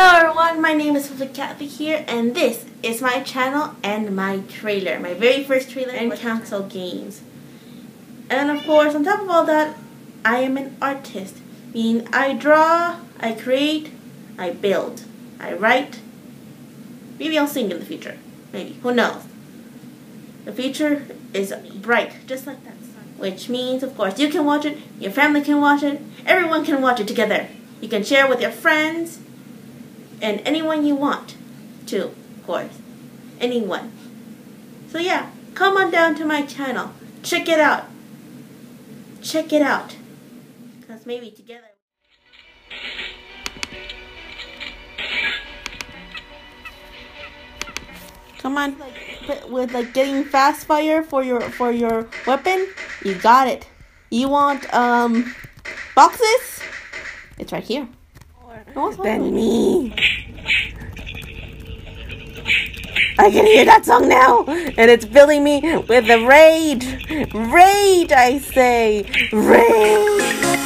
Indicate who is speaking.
Speaker 1: Hello everyone, my name is Fluffy Kathy here and this is my channel and my trailer, my very first trailer in console games. And of course, on top of all that, I am an artist, meaning I draw, I create, I build, I write. Maybe I'll sing in the future, maybe, who knows. The future is bright, just like that Which means, of course, you can watch it, your family can watch it, everyone can watch it together. You can share with your friends, and anyone you want to, of course. Anyone. So yeah, come on down to my channel. Check it out. Check it out. Because maybe together... Come on, like, with like getting fast fire for your for your weapon, you got it. You want um boxes? It's right here.
Speaker 2: Than me. I can hear that song now, and it's filling me with the rage. Rage, I say. Rage.